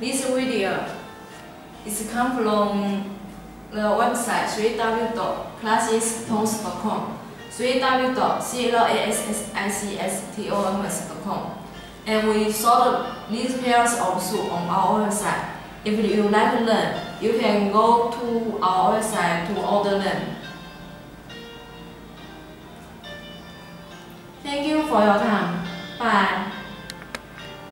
This video is come from the website www.classicstones.com www.classicstones.com and we sold these pairs of shoes on our website. If you like them, you can go to our website to order them. Thank you for your time. Bye.